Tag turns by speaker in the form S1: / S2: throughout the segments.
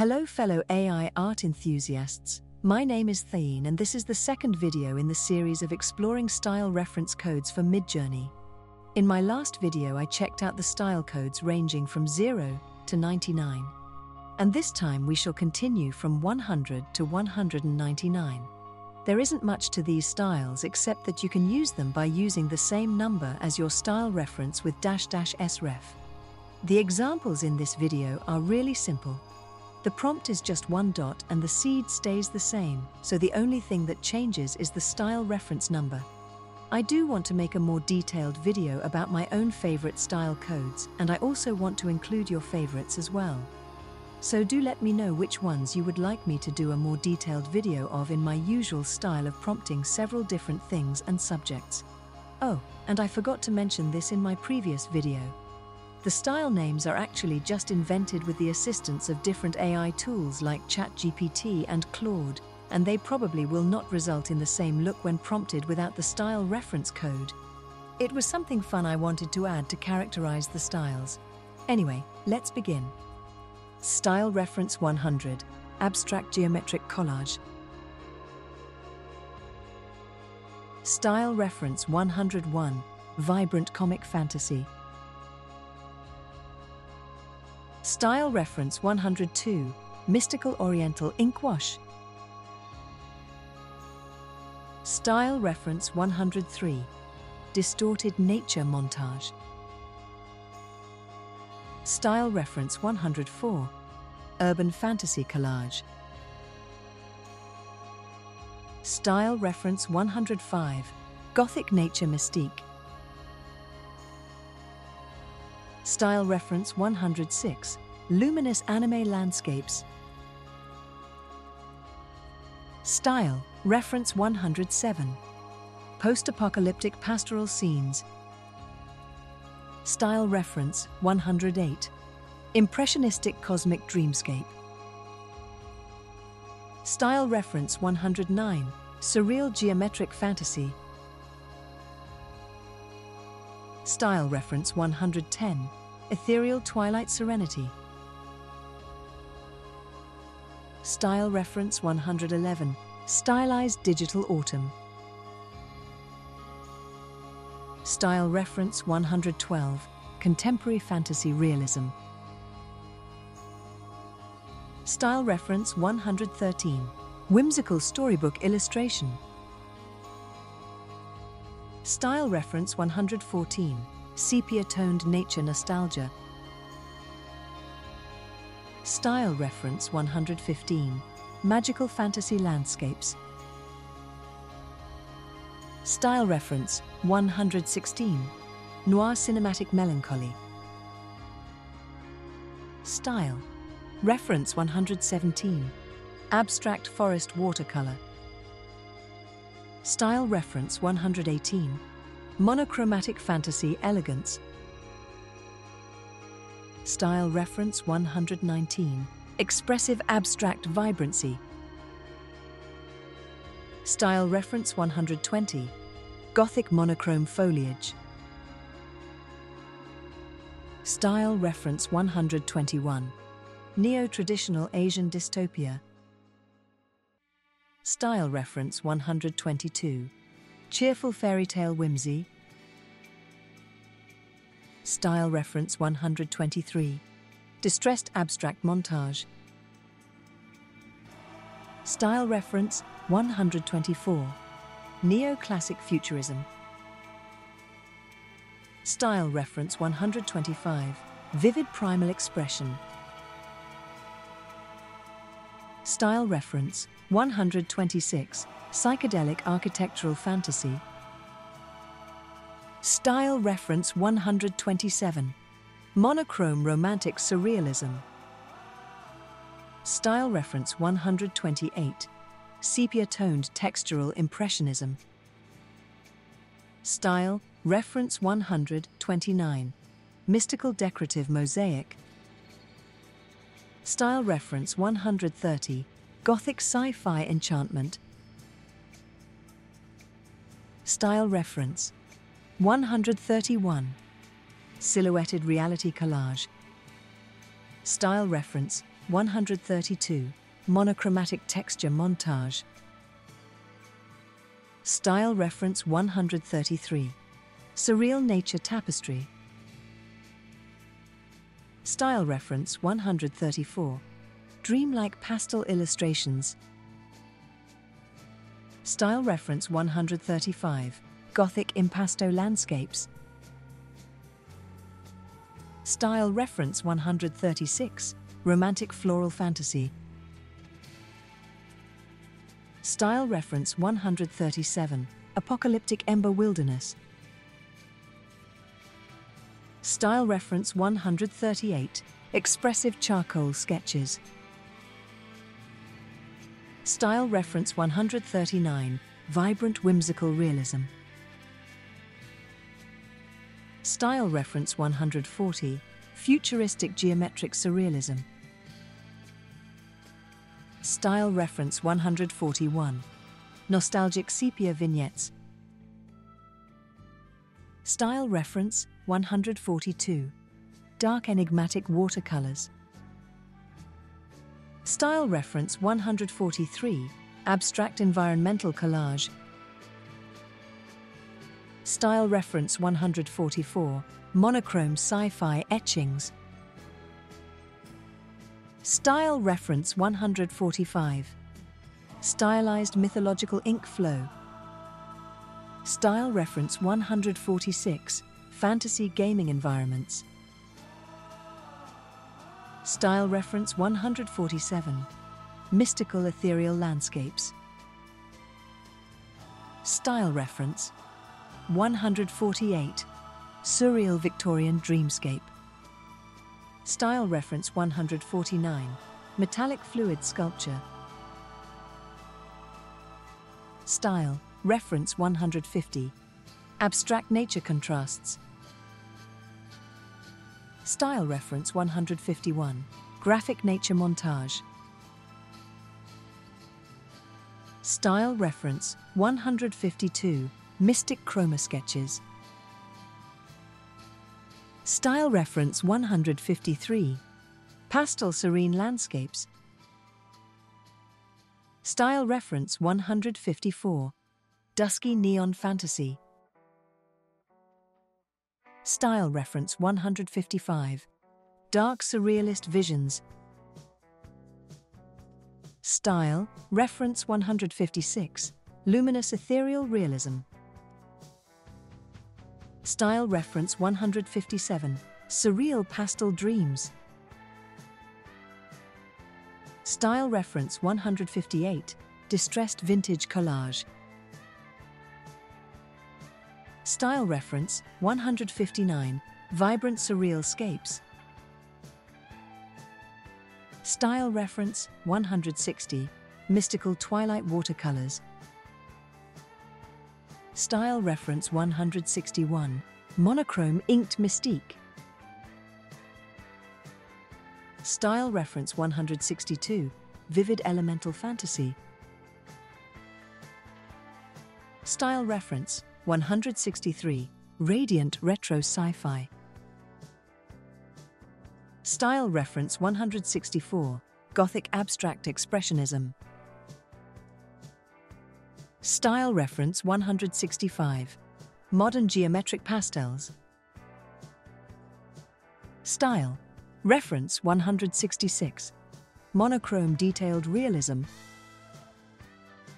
S1: Hello fellow AI art enthusiasts, my name is Thaeyne and this is the second video in the series of exploring style reference codes for Midjourney. In my last video I checked out the style codes ranging from 0 to 99. And this time we shall continue from 100 to 199. There isn't much to these styles except that you can use them by using the same number as your style reference with dash dash sref. The examples in this video are really simple. The prompt is just one dot and the seed stays the same, so the only thing that changes is the style reference number. I do want to make a more detailed video about my own favorite style codes, and I also want to include your favorites as well. So do let me know which ones you would like me to do a more detailed video of in my usual style of prompting several different things and subjects. Oh, and I forgot to mention this in my previous video. The style names are actually just invented with the assistance of different AI tools like ChatGPT and Claude, and they probably will not result in the same look when prompted without the style reference code. It was something fun I wanted to add to characterize the styles. Anyway, let's begin. Style Reference 100 Abstract Geometric Collage. Style Reference 101 Vibrant Comic Fantasy. Style Reference 102 Mystical Oriental Ink Wash. Style Reference 103 Distorted Nature Montage. Style Reference 104 Urban Fantasy Collage. Style Reference 105 Gothic Nature Mystique. Style Reference 106 Luminous Anime Landscapes. Style Reference 107 Post Apocalyptic Pastoral Scenes. Style Reference 108 Impressionistic Cosmic Dreamscape. Style Reference 109 Surreal Geometric Fantasy. Style Reference 110 Ethereal Twilight Serenity. Style Reference 111 Stylized Digital Autumn. Style Reference 112 Contemporary Fantasy Realism. Style Reference 113 Whimsical Storybook Illustration. Style Reference 114 Sepia-toned nature nostalgia. Style Reference 115 Magical Fantasy Landscapes. Style Reference 116 Noir Cinematic Melancholy. Style Reference 117 Abstract Forest Watercolor. Style Reference 118 Monochromatic Fantasy Elegance. Style Reference 119 Expressive Abstract Vibrancy. Style Reference 120 Gothic Monochrome Foliage. Style Reference 121 Neo-Traditional Asian Dystopia. Style Reference 122 Cheerful Fairy Tale Whimsy. Style Reference 123 Distressed Abstract Montage. Style Reference 124 Neoclassic Futurism. Style Reference 125 Vivid Primal Expression. Style Reference 126 Psychedelic Architectural Fantasy. Style Reference 127 Monochrome Romantic Surrealism. Style Reference 128 Sepia-toned Textural Impressionism. Style Reference 129 Mystical Decorative Mosaic. Style Reference 130 Gothic Sci-Fi Enchantment. Style Reference 131 Silhouetted Reality Collage. Style Reference 132 Monochromatic texture montage. Style reference 133 Surreal nature tapestry. Style reference 134 Dreamlike pastel illustrations. Style reference 135 Gothic impasto landscapes. Style reference 136 Romantic floral fantasy. Style reference 137 Apocalyptic ember wilderness. Style reference 138 Expressive charcoal sketches. Style reference 139 Vibrant whimsical realism. Style reference 140 Futuristic geometric surrealism. Style reference 141 Nostalgic sepia vignettes. Style reference 142 Dark enigmatic watercolors. Style reference 143 Abstract environmental collage. Style reference 144 Monochrome sci-fi etchings. Style reference 145 Stylized mythological ink flow. Style reference 146 Fantasy gaming environments. Style reference 147 Mystical ethereal landscapes. Style reference 148 Surreal Victorian dreamscape. Style reference 149 Metallic fluid sculpture. Style reference 150 Abstract nature contrasts. Style reference 151 Graphic nature montage. Style reference 152 Mystic chroma sketches. Style reference 153 Pastel serene landscapes. Style reference 154 Dusky neon fantasy. Style reference 155 Dark surrealist visions. Style reference 156 Luminous ethereal realism. Style reference 157 Surreal pastel dreams. Style reference 158 Distressed vintage collage. Style reference 159 Vibrant surreal scapes. Style reference 160 Mystical twilight watercolors. Style reference 161 Monochrome inked mystique. Style reference 162 Vivid elemental fantasy. Style reference 163 Radiant retro sci-fi. Style reference 164 Gothic abstract expressionism. Style reference 165 Modern geometric pastels. Style reference 166 Monochrome detailed realism.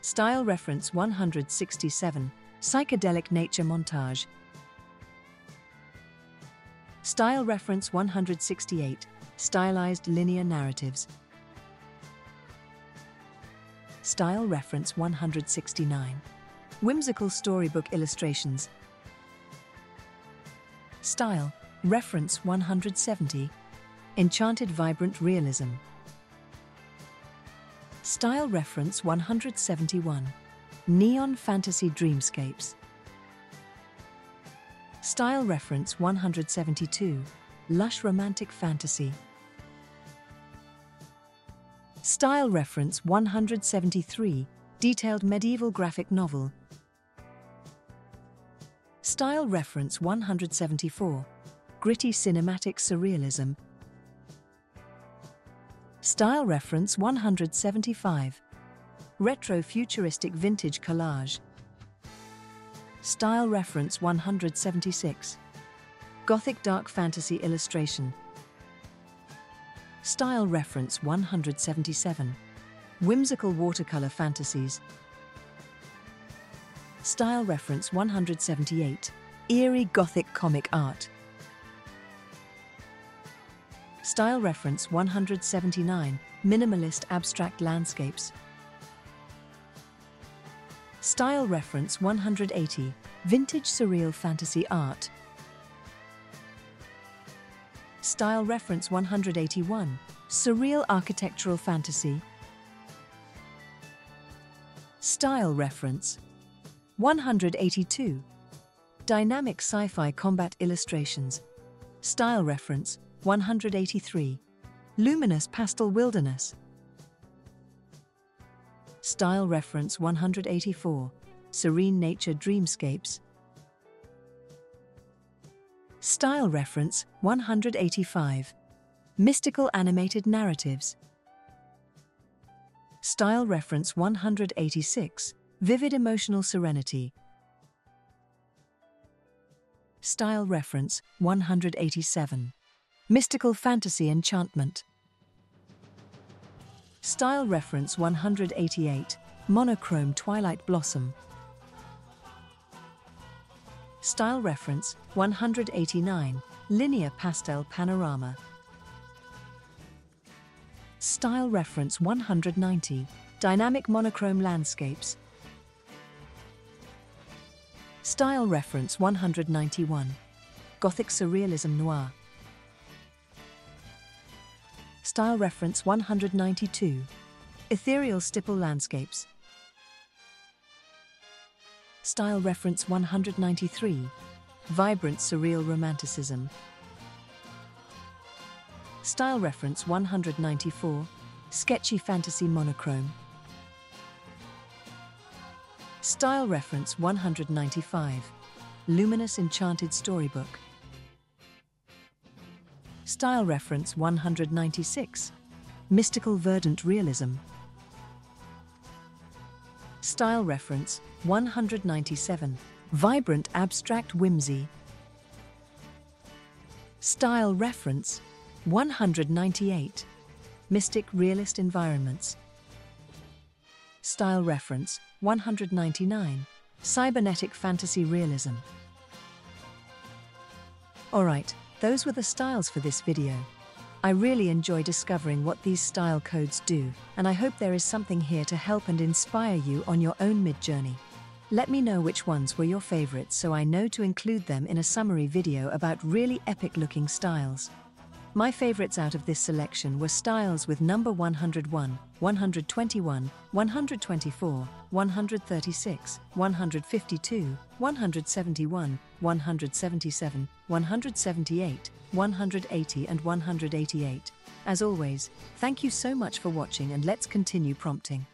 S1: Style reference 167 Psychedelic nature montage. Style reference 168 Stylized linear narratives. Style reference 169 Whimsical storybook illustrations. Style reference 170 Enchanted vibrant realism. Style reference 171 Neon fantasy dreamscapes. Style reference 172 Lush romantic fantasy. Style reference 173 Detailed medieval graphic novel. Style reference 174 Gritty cinematic surrealism. Style reference 175. Retro futuristic vintage collage. Style reference 176. Gothic dark fantasy illustration. Style reference 177. Whimsical watercolor fantasies. Style reference 178. Eerie Gothic comic art. Style reference 179. Minimalist abstract landscapes. Style reference 180. Vintage surreal fantasy art. Style reference 181. Surreal architectural fantasy. Style reference 182. Dynamic sci-fi combat illustrations. Style reference 183. Luminous pastel wilderness. Style reference 184. Serene nature dreamscapes. Style reference 185. Mystical animated narratives. Style reference 186. Vivid emotional serenity. Style reference 187. Mystical fantasy enchantment. Style reference 188. Monochrome twilight blossom. Style reference 189. Linear pastel panorama. Style reference 190. Dynamic monochrome landscapes. Style reference 191. Gothic surrealism noir. Style reference 192. Ethereal stipple landscapes. Style reference 193. Vibrant surreal romanticism. Style reference 194. Sketchy fantasy monochrome. Style reference 195. Luminous enchanted storybook. Style reference 196. Mystical verdant realism. Style reference 197. Vibrant abstract whimsy. Style reference 198. Mystic realist environments. Style reference 199. Cybernetic fantasy realism. Alright, those were the styles for this video. I really enjoy discovering what these style codes do, and I hope there is something here to help and inspire you on your own mid-journey. Let me know which ones were your favorites so I know to include them in a summary video about really epic-looking styles. My favorites out of this selection were styles with number 101, 121, 124, 136, 152, 171, 177, 178, 180 and 188. As always, thank you so much for watching and let's continue prompting.